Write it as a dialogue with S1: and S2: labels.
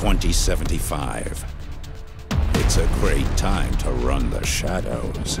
S1: 2075. It's a great time to run the shadows.